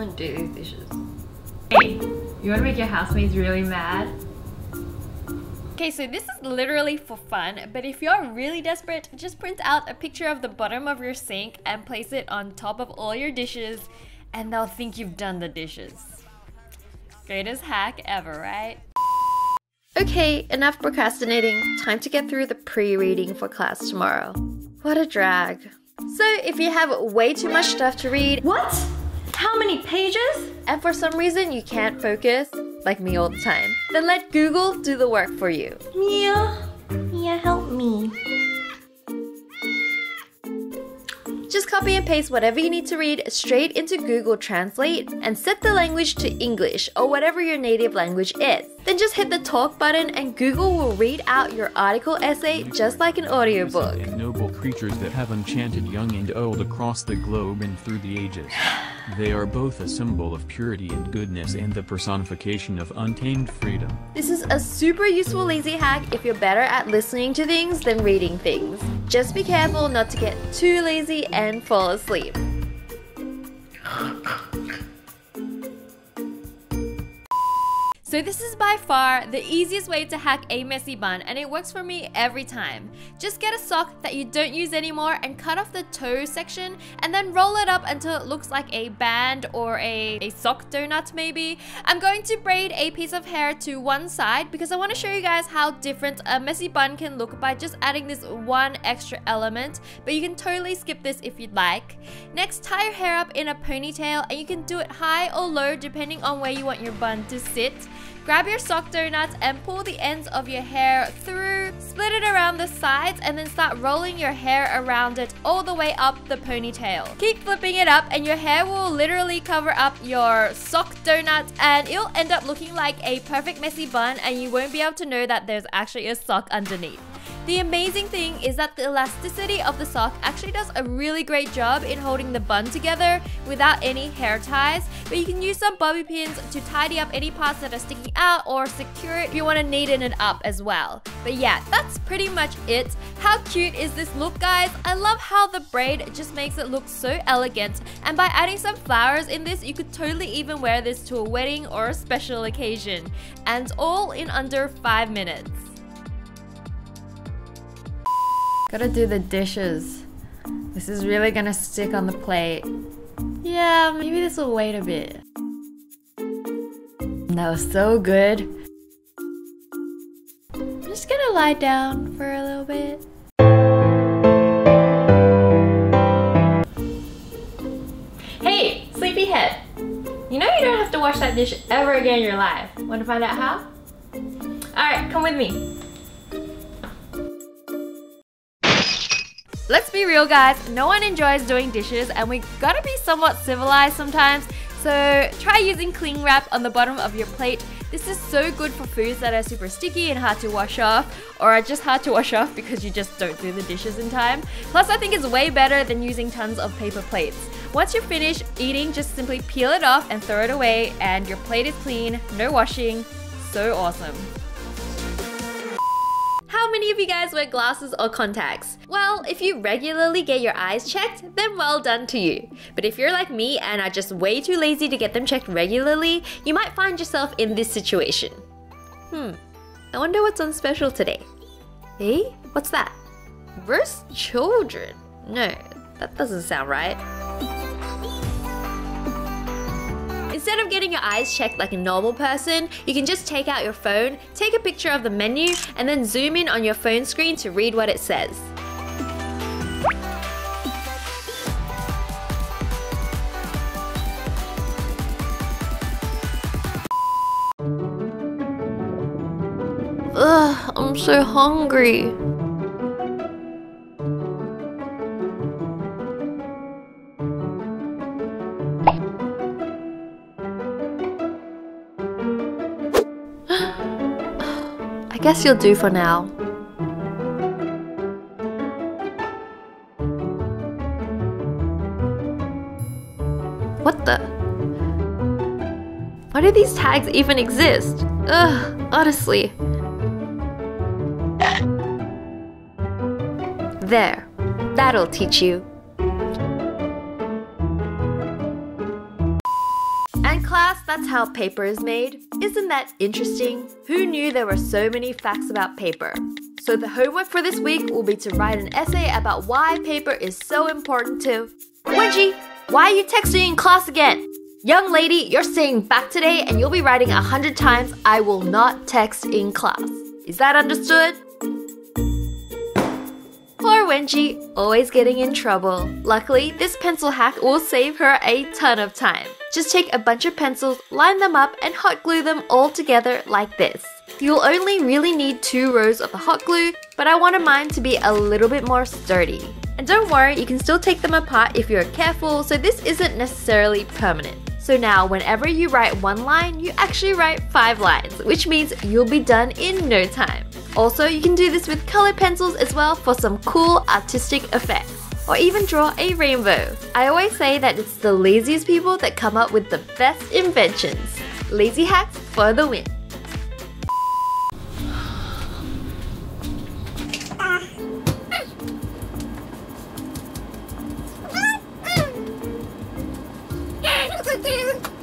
gonna do these dishes. Hey, you wanna make your housemates really mad? Okay, so this is literally for fun, but if you're really desperate, just print out a picture of the bottom of your sink and place it on top of all your dishes, and they'll think you've done the dishes. Greatest hack ever, right? Okay, enough procrastinating. Time to get through the pre reading for class tomorrow. What a drag. So, if you have way too much stuff to read, What? How many pages? and for some reason you can't focus, like me all the time, then let Google do the work for you. Mia, Mia, help me. Just copy and paste whatever you need to read straight into Google Translate and set the language to English or whatever your native language is. Then just hit the talk button and Google will read out your article essay just like an audiobook. and noble creatures that have enchanted young and old across the globe and through the ages. They are both a symbol of purity and goodness and the personification of untamed freedom. This is a super useful lazy hack if you're better at listening to things than reading things. Just be careful not to get too lazy and fall asleep. So this is by far the easiest way to hack a messy bun and it works for me every time. Just get a sock that you don't use anymore and cut off the toe section and then roll it up until it looks like a band or a, a sock donut maybe. I'm going to braid a piece of hair to one side because I want to show you guys how different a messy bun can look by just adding this one extra element but you can totally skip this if you'd like. Next tie your hair up in a ponytail and you can do it high or low depending on where you want your bun to sit. Grab your sock donuts and pull the ends of your hair through, split it around the sides, and then start rolling your hair around it all the way up the ponytail. Keep flipping it up, and your hair will literally cover up your sock donut, and it'll end up looking like a perfect messy bun, and you won't be able to know that there's actually a sock underneath. The amazing thing is that the elasticity of the sock actually does a really great job in holding the bun together without any hair ties, but you can use some bobby pins to tidy up any parts that are sticking out or secure it if you want to neaten it up as well. But yeah, that's pretty much it. How cute is this look guys? I love how the braid just makes it look so elegant and by adding some flowers in this you could totally even wear this to a wedding or a special occasion and all in under 5 minutes. Gotta do the dishes. This is really gonna stick on the plate. Yeah, maybe this will wait a bit. That was so good. I'm just gonna lie down for a little bit. Hey, sleepyhead! You know you don't have to wash that dish ever again in your life. Wanna find out how? Alright, come with me. Let's be real, guys. No one enjoys doing dishes, and we gotta be somewhat civilized sometimes. So try using cling wrap on the bottom of your plate. This is so good for foods that are super sticky and hard to wash off, or are just hard to wash off because you just don't do the dishes in time. Plus, I think it's way better than using tons of paper plates. Once you're finished eating, just simply peel it off and throw it away, and your plate is clean, no washing. So awesome. How many of you guys wear glasses or contacts? Well, if you regularly get your eyes checked, then well done to you. But if you're like me and are just way too lazy to get them checked regularly, you might find yourself in this situation. Hmm, I wonder what's on special today. Eh? What's that? Verse children? No, that doesn't sound right. Instead of getting your eyes checked like a normal person, you can just take out your phone, take a picture of the menu, and then zoom in on your phone screen to read what it says. Ugh, I'm so hungry. You'll do for now. What the? Why do these tags even exist? Ugh, honestly. There. That'll teach you. And class, that's how paper is made. Isn't that interesting? Who knew there were so many facts about paper? So the homework for this week will be to write an essay about why paper is so important to Wengie, why are you texting in class again? Young lady, you're staying back today and you'll be writing a hundred times I will not text in class. Is that understood? Poor Wengie, always getting in trouble. Luckily, this pencil hack will save her a ton of time. Just take a bunch of pencils, line them up, and hot glue them all together like this. You'll only really need two rows of the hot glue, but I wanted mine to be a little bit more sturdy. And don't worry, you can still take them apart if you're careful, so this isn't necessarily permanent. So now, whenever you write one line, you actually write five lines, which means you'll be done in no time. Also, you can do this with colored pencils as well for some cool artistic effects. Or even draw a rainbow. I always say that it's the laziest people that come up with the best inventions. Lazy hacks for the win.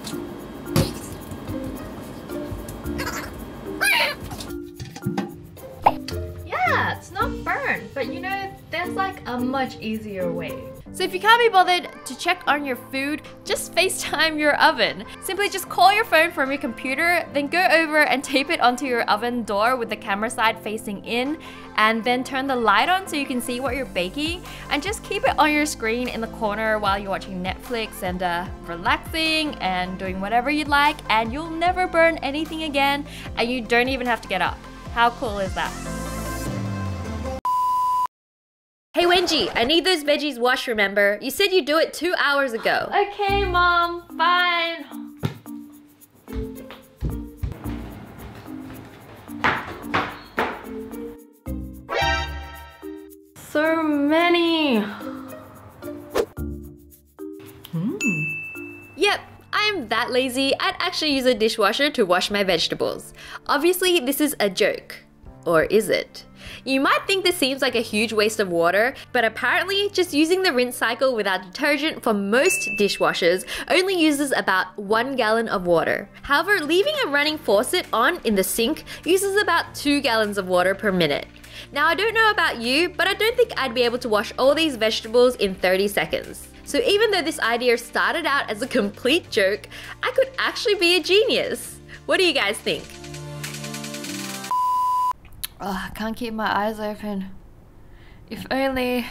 a much easier way. So if you can't be bothered to check on your food, just FaceTime your oven. Simply just call your phone from your computer, then go over and tape it onto your oven door with the camera side facing in, and then turn the light on so you can see what you're baking, and just keep it on your screen in the corner while you're watching Netflix and uh, relaxing and doing whatever you'd like, and you'll never burn anything again, and you don't even have to get up. How cool is that? Hey Wengie, I need those veggies washed, remember? You said you'd do it two hours ago. Okay, mom, fine. So many. Hmm. Yep, I'm that lazy, I'd actually use a dishwasher to wash my vegetables. Obviously, this is a joke. Or is it? You might think this seems like a huge waste of water, but apparently, just using the rinse cycle without detergent for most dishwashers only uses about one gallon of water. However, leaving a running faucet on in the sink uses about two gallons of water per minute. Now, I don't know about you, but I don't think I'd be able to wash all these vegetables in 30 seconds. So, even though this idea started out as a complete joke, I could actually be a genius. What do you guys think? Oh, I can't keep my eyes open. If only.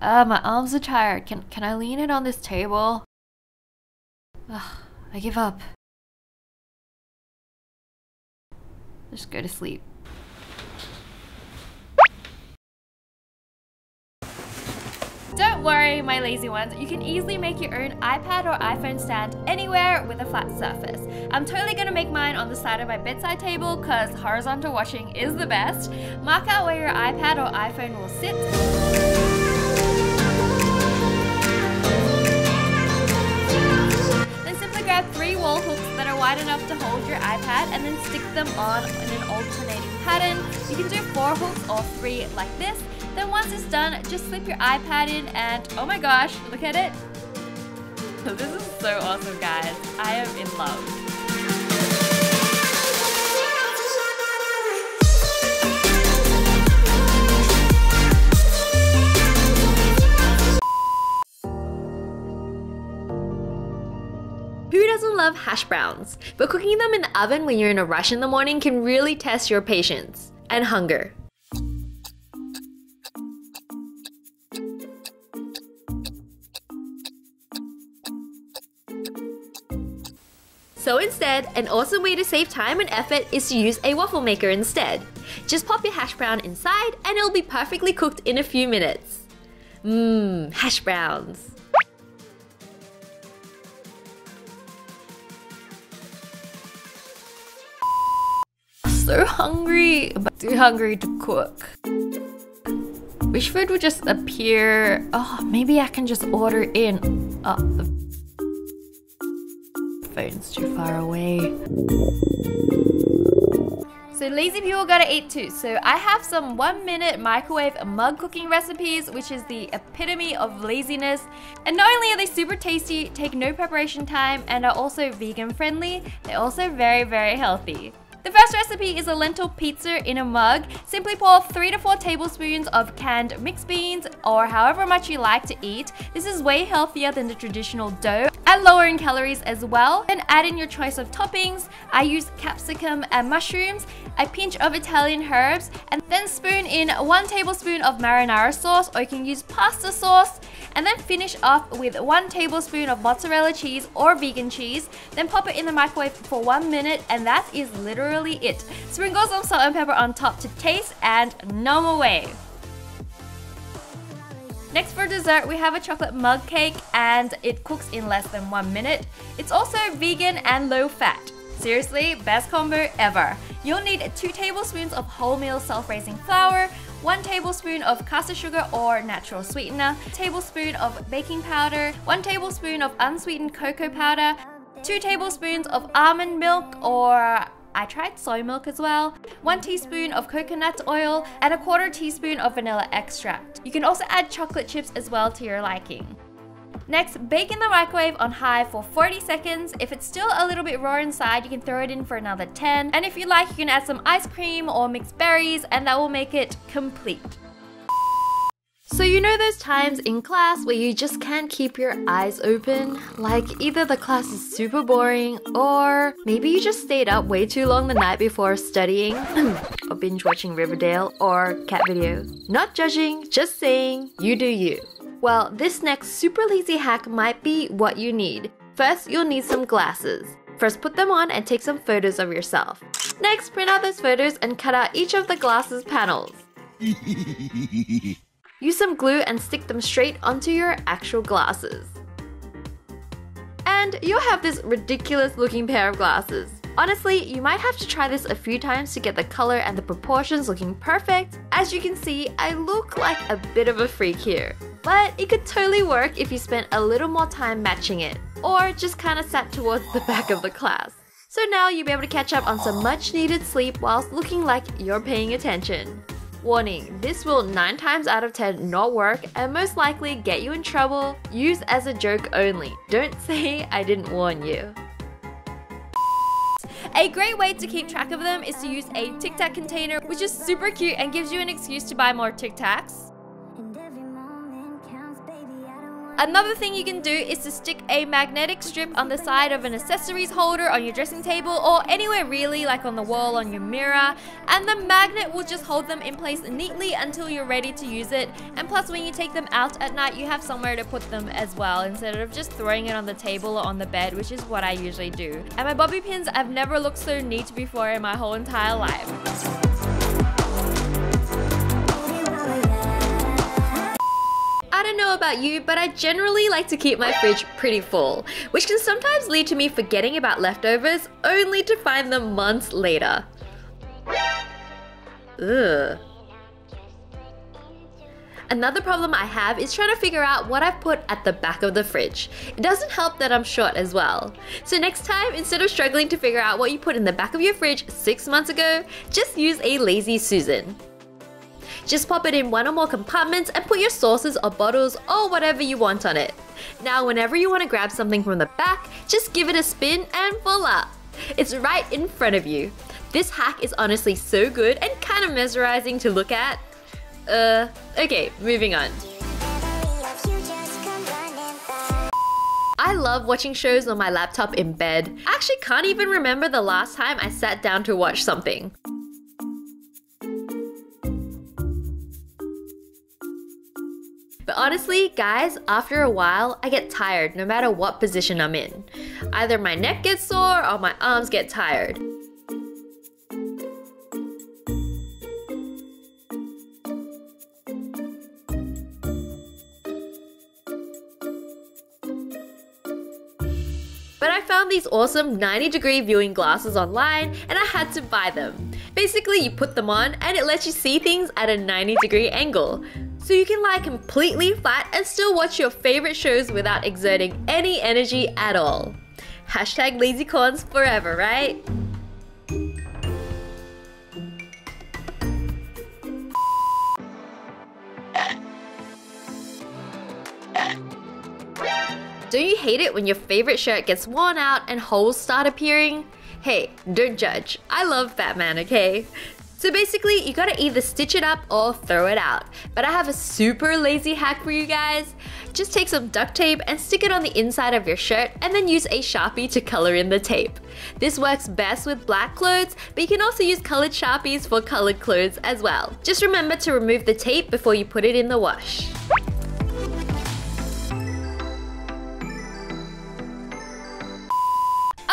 Ah, my arms are tired. Can can I lean it on this table? Ugh, I give up. Just go to sleep. Don't worry, my lazy ones, you can easily make your own iPad or iPhone stand anywhere with a flat surface. I'm totally gonna make mine on the side of my bedside table because horizontal washing is the best. Mark out where your iPad or iPhone will sit. Then simply grab three wall hooks that are wide enough to hold your iPad and then stick them on in an alternating pattern. You can do four hooks or three like this. Then once it's done, just slip your iPad in and oh my gosh, look at it. This is so awesome guys. I am in love. Who doesn't love hash browns? But cooking them in the oven when you're in a rush in the morning can really test your patience and hunger. So instead, an awesome way to save time and effort is to use a waffle maker instead. Just pop your hash brown inside and it'll be perfectly cooked in a few minutes. Mmm, hash browns. So hungry, but too hungry to cook. Wish food would just appear. Oh, maybe I can just order in. Phone's too far away. So lazy people gotta eat too. So I have some one minute microwave mug cooking recipes, which is the epitome of laziness. And not only are they super tasty, take no preparation time, and are also vegan friendly, they're also very, very healthy. The first recipe is a lentil pizza in a mug. Simply pour 3 to 4 tablespoons of canned mixed beans or however much you like to eat. This is way healthier than the traditional dough and lower in calories as well. Then add in your choice of toppings. I use capsicum and mushrooms, a pinch of Italian herbs, and then spoon in 1 tablespoon of marinara sauce or you can use pasta sauce and then finish off with 1 tablespoon of mozzarella cheese or vegan cheese. Then pop it in the microwave for 1 minute and that is literally it. Sprinkle some salt and pepper on top to taste and numb away. Next for dessert, we have a chocolate mug cake and it cooks in less than one minute. It's also vegan and low fat. Seriously, best combo ever. You'll need 2 tablespoons of wholemeal self-raising flour, 1 tablespoon of caster sugar or natural sweetener, tablespoon of baking powder, 1 tablespoon of unsweetened cocoa powder, 2 tablespoons of almond milk or I tried soy milk as well, 1 teaspoon of coconut oil, and a quarter teaspoon of vanilla extract. You can also add chocolate chips as well to your liking. Next, bake in the microwave on high for 40 seconds. If it's still a little bit raw inside, you can throw it in for another 10. And if you like, you can add some ice cream or mixed berries and that will make it complete. So, you know those times in class where you just can't keep your eyes open? Like either the class is super boring, or maybe you just stayed up way too long the night before studying, or binge watching Riverdale, or cat videos. Not judging, just saying, you do you. Well, this next super lazy hack might be what you need. First, you'll need some glasses. First, put them on and take some photos of yourself. Next, print out those photos and cut out each of the glasses panels. Use some glue and stick them straight onto your actual glasses. And you'll have this ridiculous looking pair of glasses. Honestly, you might have to try this a few times to get the color and the proportions looking perfect. As you can see, I look like a bit of a freak here. But it could totally work if you spent a little more time matching it, or just kinda sat towards the back of the class. So now you'll be able to catch up on some much needed sleep whilst looking like you're paying attention. Warning, this will 9 times out of 10 not work and most likely get you in trouble. Use as a joke only. Don't say I didn't warn you. A great way to keep track of them is to use a Tic Tac container, which is super cute and gives you an excuse to buy more Tic Tacs. Another thing you can do is to stick a magnetic strip on the side of an accessories holder on your dressing table or anywhere really like on the wall on your mirror and the magnet will just hold them in place neatly until you're ready to use it and plus when you take them out at night you have somewhere to put them as well instead of just throwing it on the table or on the bed which is what I usually do. And my bobby pins I've never looked so neat before in my whole entire life. Don't know about you, but I generally like to keep my fridge pretty full, which can sometimes lead to me forgetting about leftovers only to find them months later. Ugh. Another problem I have is trying to figure out what I've put at the back of the fridge. It doesn't help that I'm short as well. So next time, instead of struggling to figure out what you put in the back of your fridge six months ago, just use a lazy Susan. Just pop it in one or more compartments and put your sauces or bottles or whatever you want on it. Now whenever you want to grab something from the back, just give it a spin and voila! It's right in front of you. This hack is honestly so good and kind of mesmerizing to look at. Uh, okay, moving on. I love watching shows on my laptop in bed. I actually can't even remember the last time I sat down to watch something. But honestly, guys, after a while, I get tired no matter what position I'm in. Either my neck gets sore or my arms get tired. But I found these awesome 90 degree viewing glasses online and I had to buy them. Basically, you put them on and it lets you see things at a 90 degree angle so you can lie completely flat and still watch your favorite shows without exerting any energy at all. Hashtag lazycorns forever, right? Don't you hate it when your favorite shirt gets worn out and holes start appearing? Hey, don't judge. I love Batman, okay? So basically, you gotta either stitch it up or throw it out. But I have a super lazy hack for you guys. Just take some duct tape and stick it on the inside of your shirt and then use a sharpie to color in the tape. This works best with black clothes, but you can also use colored sharpies for colored clothes as well. Just remember to remove the tape before you put it in the wash.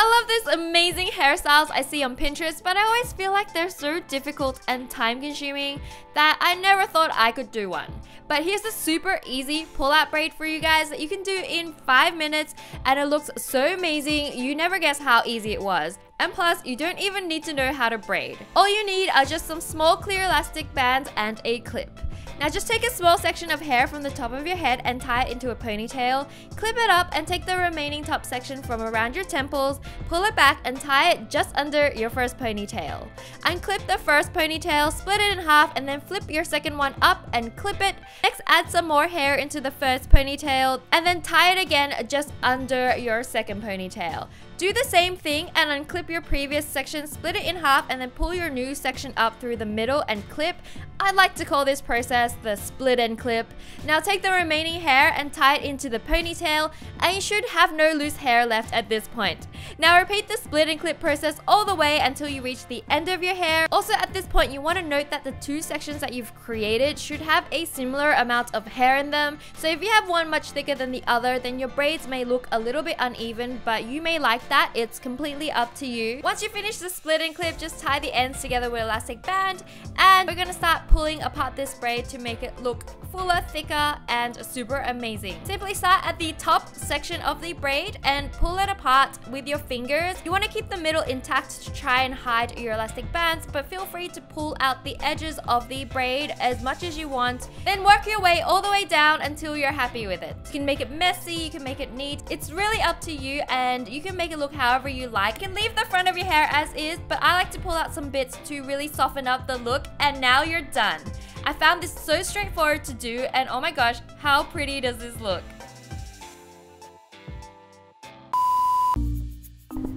I love these amazing hairstyles I see on Pinterest, but I always feel like they're so difficult and time consuming that I never thought I could do one. But here's a super easy pull-out braid for you guys that you can do in 5 minutes and it looks so amazing, you never guess how easy it was. And plus, you don't even need to know how to braid. All you need are just some small clear elastic bands and a clip. Now just take a small section of hair from the top of your head and tie it into a ponytail. Clip it up and take the remaining top section from around your temples, pull it back and tie it just under your first ponytail. Unclip the first ponytail, split it in half and then flip your second one up and clip it. Next add some more hair into the first ponytail and then tie it again just under your second ponytail. Do the same thing and unclip your previous section, split it in half and then pull your new section up through the middle and clip. I like to call this process the split and clip. Now take the remaining hair and tie it into the ponytail and you should have no loose hair left at this point. Now repeat the split and clip process all the way until you reach the end of your hair. Also at this point you want to note that the two sections that you've created should have a similar amount of hair in them. So if you have one much thicker than the other then your braids may look a little bit uneven but you may like that, it's completely up to you. Once you finish the split and clip, just tie the ends together with elastic band and we're gonna start pulling apart this braid to make it look fuller, thicker, and super amazing. Simply start at the top section of the braid and pull it apart with your fingers. You want to keep the middle intact to try and hide your elastic bands, but feel free to pull out the edges of the braid as much as you want. Then work your way all the way down until you're happy with it. You can make it messy, you can make it neat. It's really up to you and you can make it look however you like. You can leave the front of your hair as is, but I like to pull out some bits to really soften up the look and now you're done. I found this so straightforward to do and oh my gosh, how pretty does this look?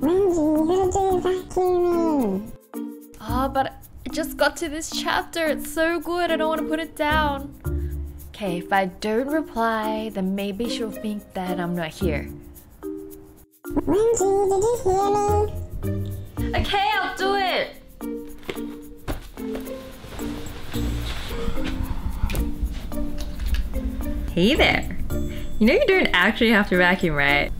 Wendy, you gotta do vacuuming. Oh, but I just got to this chapter. It's so good. I don't want to put it down. Okay, if I don't reply, then maybe she'll think that I'm not here. Did you hear me? Okay, I'll do it. Hey there. You know you don't actually have to vacuum, right?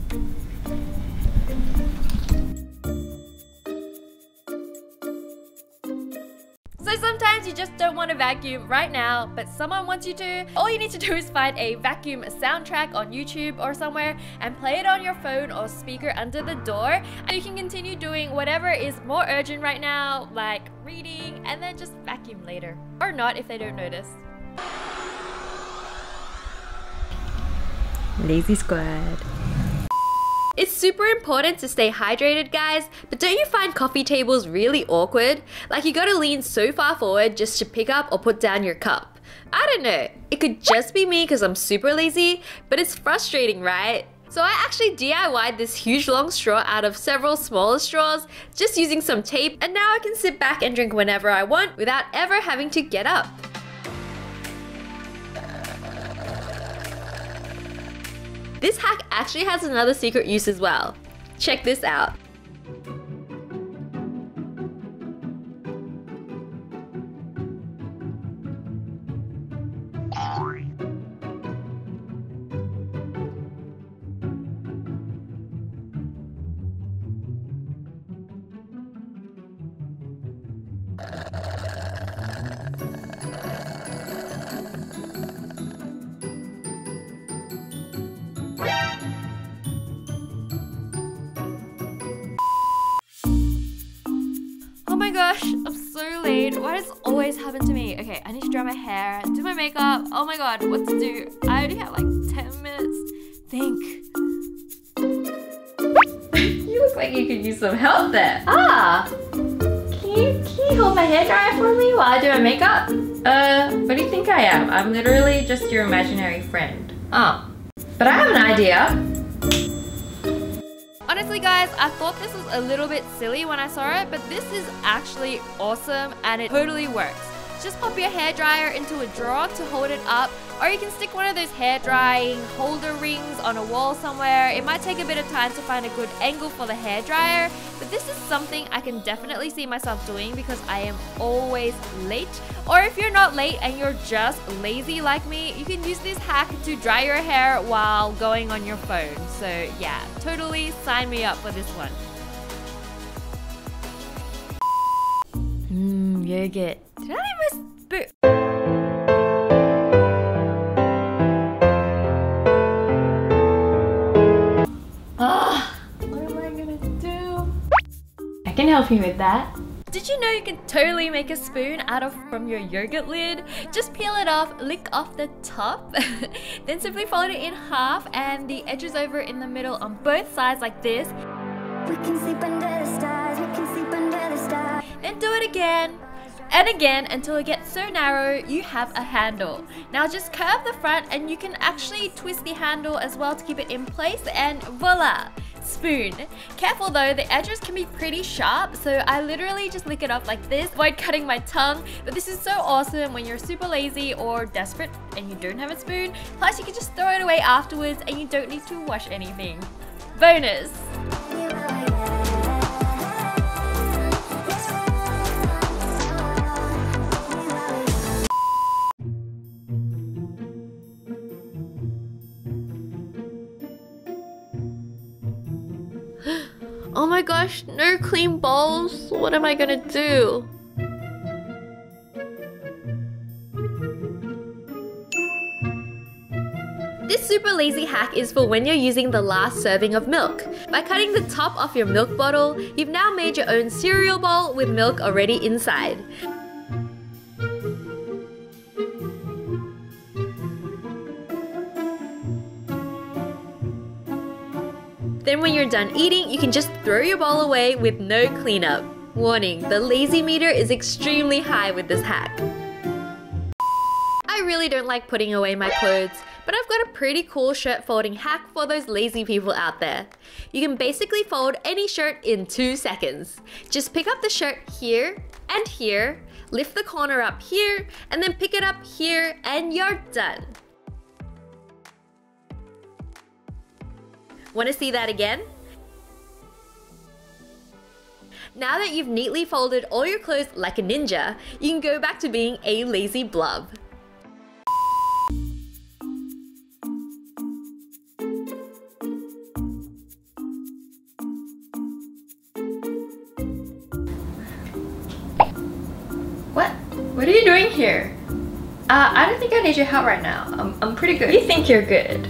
So sometimes you just don't want to vacuum right now, but someone wants you to. All you need to do is find a vacuum soundtrack on YouTube or somewhere and play it on your phone or speaker under the door. And you can continue doing whatever is more urgent right now, like reading, and then just vacuum later. Or not if they don't notice. Lazy squad. Super important to stay hydrated, guys, but don't you find coffee tables really awkward? Like you gotta lean so far forward just to pick up or put down your cup. I don't know, it could just be me because I'm super lazy, but it's frustrating, right? So I actually DIY'd this huge long straw out of several smaller straws, just using some tape, and now I can sit back and drink whenever I want without ever having to get up. This hack actually has another secret use as well. Check this out. So late. Why does always happen to me? Okay, I need to dry my hair, do my makeup. Oh my god, what to do? I only have like 10 minutes. Think. You look like you could use some help there. Ah! Can you, can you hold my hair dryer for me while I do my makeup? Uh, what do you think I am? I'm literally just your imaginary friend. Oh. But I have an idea. Honestly guys, I thought this was a little bit silly when I saw it, but this is actually awesome and it totally works. Just pop your hair dryer into a drawer to hold it up or you can stick one of those hair drying holder rings on a wall somewhere. It might take a bit of time to find a good angle for the hair dryer, but this is something I can definitely see myself doing because I am always late. Or if you're not late and you're just lazy like me, you can use this hack to dry your hair while going on your phone. So yeah, totally sign me up for this one. Mmm, yogurt. Did I leave can help you with that. Did you know you can totally make a spoon out of from your yogurt lid? Just peel it off, lick off the top, then simply fold it in half and the edges over in the middle on both sides like this. We can sleep under the stars, we can sleep under the stars. Then do it again and again until it gets so narrow you have a handle. Now just curve the front and you can actually twist the handle as well to keep it in place and voila! Spoon. Careful though, the edges can be pretty sharp, so I literally just lick it off like this, avoid cutting my tongue, but this is so awesome when you're super lazy or desperate and you don't have a spoon. Plus you can just throw it away afterwards and you don't need to wash anything. Bonus! Oh my gosh, no clean bowls. What am I gonna do? This super lazy hack is for when you're using the last serving of milk. By cutting the top off your milk bottle, you've now made your own cereal bowl with milk already inside. Then when you're done eating, you can just throw your bowl away with no cleanup. Warning, the lazy meter is extremely high with this hack. I really don't like putting away my clothes, but I've got a pretty cool shirt folding hack for those lazy people out there. You can basically fold any shirt in two seconds. Just pick up the shirt here and here, lift the corner up here, and then pick it up here, and you're done. Want to see that again? Now that you've neatly folded all your clothes like a ninja, you can go back to being a lazy blub. What? What are you doing here? Uh, I don't think I need your help right now. I'm, I'm pretty good. You think you're good,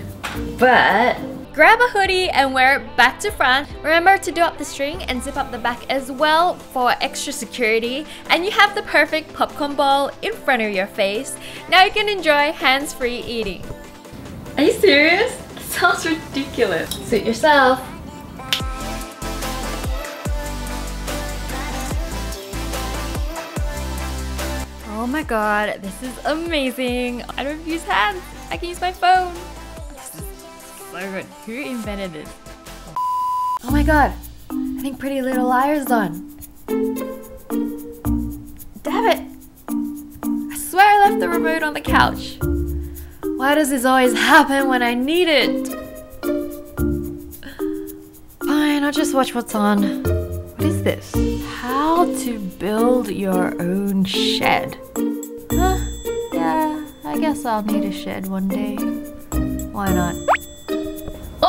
but Grab a hoodie and wear it back to front. Remember to do up the string and zip up the back as well for extra security. And you have the perfect popcorn ball in front of your face. Now you can enjoy hands-free eating. are you serious? That sounds ridiculous. Suit yourself. Oh my god, this is amazing. I don't use hands. I can use my phone. So good. Who invented this? Oh my god. I think Pretty Little Liars on. Damn it. I swear I left the remote on the couch. Why does this always happen when I need it? Fine, I'll just watch what's on. What is this? How to build your own shed. Huh? Yeah, I guess I'll need a shed one day. Why not?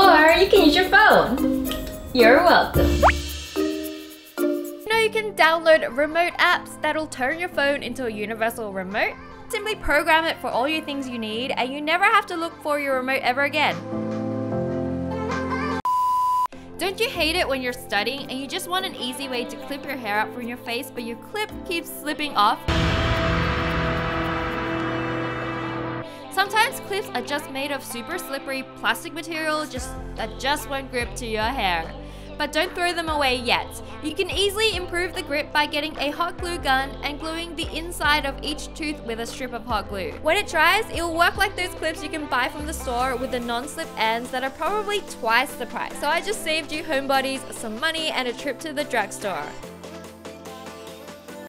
Or you can use your phone. You're welcome. Know you can download remote apps that'll turn your phone into a universal remote. Simply program it for all your things you need and you never have to look for your remote ever again. Don't you hate it when you're studying and you just want an easy way to clip your hair up from your face but your clip keeps slipping off? Sometimes clips are just made of super slippery plastic material just that just won't grip to your hair. but don't throw them away yet. You can easily improve the grip by getting a hot glue gun and gluing the inside of each tooth with a strip of hot glue. When it dries, it will work like those clips you can buy from the store with the non-slip ends that are probably twice the price. So I just saved you homebodies some money and a trip to the drugstore.